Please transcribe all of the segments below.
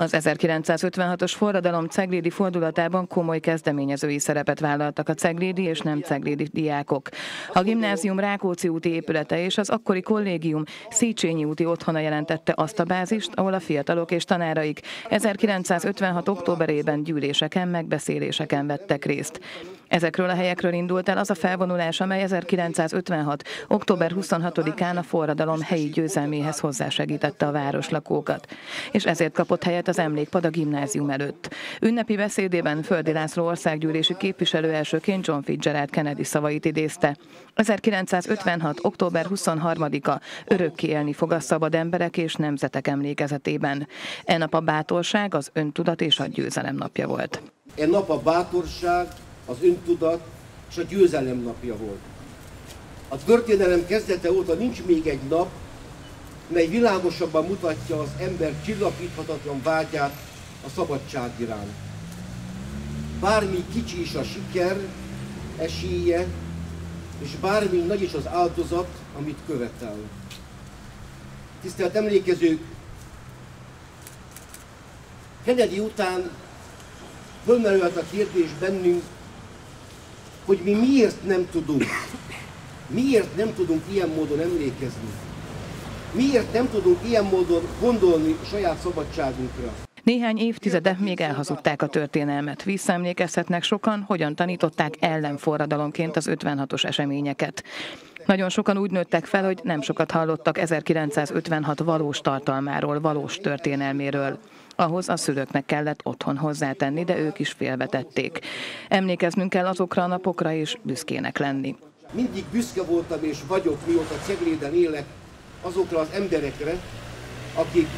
Az 1956-os forradalom ceglédi fordulatában komoly kezdeményezői szerepet vállaltak a ceglédi és nem ceglédi diákok. A gimnázium Rákóczi úti épülete és az akkori kollégium Széchenyi úti otthona jelentette azt a bázist, ahol a fiatalok és tanáraik 1956. októberében gyűléseken, megbeszéléseken vettek részt. Ezekről a helyekről indult el az a felvonulás, amely 1956. október 26-án a forradalom helyi győzelméhez hozzásegítette a városlakókat. És ezért kapott helyet az emlékpad a gimnázium előtt. Ünnepi beszédében Földi László országgyűlési képviselő elsőként John Fitzgerald Kennedy szavait idézte. 1956. október 23-a örökké élni fog a szabad emberek és nemzetek emlékezetében. E nap a bátorság, az öntudat és a győzelem napja volt. E nap a bátorság, az öntudat és a győzelem napja volt. A történelem kezdete óta nincs még egy nap, mely világosabban mutatja az ember csillapíthatatlan vágyát a szabadság iránt. Bármi kicsi is a siker, esélye, és bármi nagy is az áldozat, amit követel. Tisztelt emlékezők, Kennedy után fölmerült a kérdés bennünk, hogy mi miért nem tudunk, miért nem tudunk ilyen módon emlékezni, miért nem tudunk ilyen módon gondolni saját szabadságunkra. Néhány évtizede még elhazudták a történelmet. Visszaemlékezhetnek sokan, hogyan tanították ellenforradalomként az 56-os eseményeket. Nagyon sokan úgy nőttek fel, hogy nem sokat hallottak 1956 valós tartalmáról, valós történelméről. Ahhoz a szülőknek kellett otthon hozzátenni, de ők is félvetették. Emlékeznünk kell azokra a napokra és büszkének lenni. Mindig büszke voltam és vagyok, mióta Cegléden élek, azokra az emberekre, akik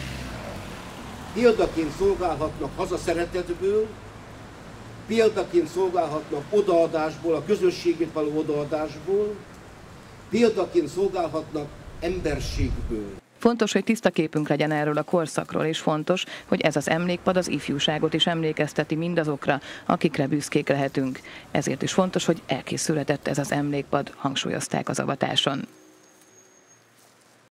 példaként szolgálhatnak hazaszeretetből, példaként szolgálhatnak odaadásból, a közösségét való odaadásból, példaként szolgálhatnak emberségből. Fontos, hogy tiszta képünk legyen erről a korszakról, és fontos, hogy ez az emlékpad az ifjúságot is emlékezteti mindazokra, akikre büszkék lehetünk. Ezért is fontos, hogy elkészületett ez az emlékpad, hangsúlyozták az avatáson.